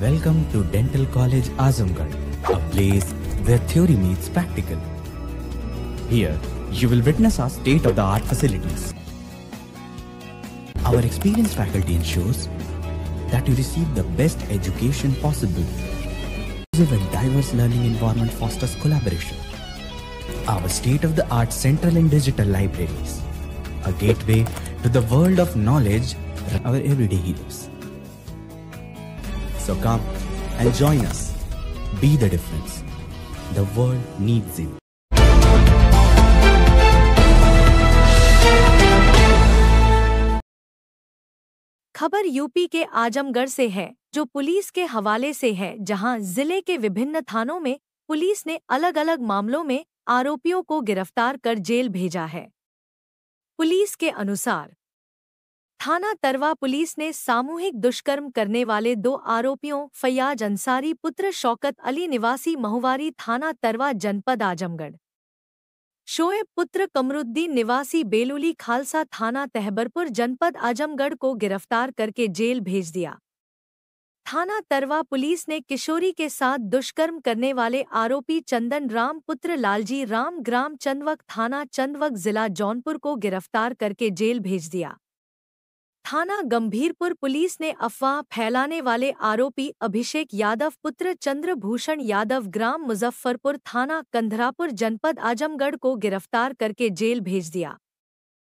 Welcome to Dental College Azamgarh, a place where theory meets practical. Here, you will witness our state-of-the-art facilities. Our experienced faculty ensures that you receive the best education possible. Inclusive and diverse learning environment fosters collaboration. Our state-of-the-art central and digital libraries, a gateway to the world of knowledge, our everyday heroes. So come and join us. Be the difference. The world needs you. खबर UP के आजमगढ़ से है, जो police के हवाले से है, जहाँ ज़िले के विभिन्न थानों में पुलिस ने अलग अलग मामलों में आरोपियों को गिरफ़्तार कर जेल भेजा है पुलिस के अनुसार थाना तरवा पुलिस ने सामूहिक दुष्कर्म करने वाले दो आरोपियों फैयाज अंसारी, पुत्र शौकत अली, निवासी महुवारी थाना तरवा जनपद आजमगढ़। शोएब, पुत्र कमरुद्दीन, निवासी बेलुली खालसा थाना तहबरपुर, जनपद आजमगढ़ को गिरफ़्तार करके जेल भेज दिया। थाना तरवा पुलिस ने किशोरी के साथ दुष्कर्म करने वाले आरोपी चंदन राम, पुत्र लालजी राम, ग्राम चंदवक थाना चंदवक जिला जौनपुर को गिरफ़्तार करके जेल भेज दिया। थाना गंभीरपुर पुलिस ने अफवाह फैलाने वाले आरोपी अभिषेक यादव, पुत्र चंद्रभूषण यादव ग्राम मुजफ्फरपुर थाना कंधरापुर जनपद आजमगढ़ को गिरफ़्तार करके जेल भेज दिया।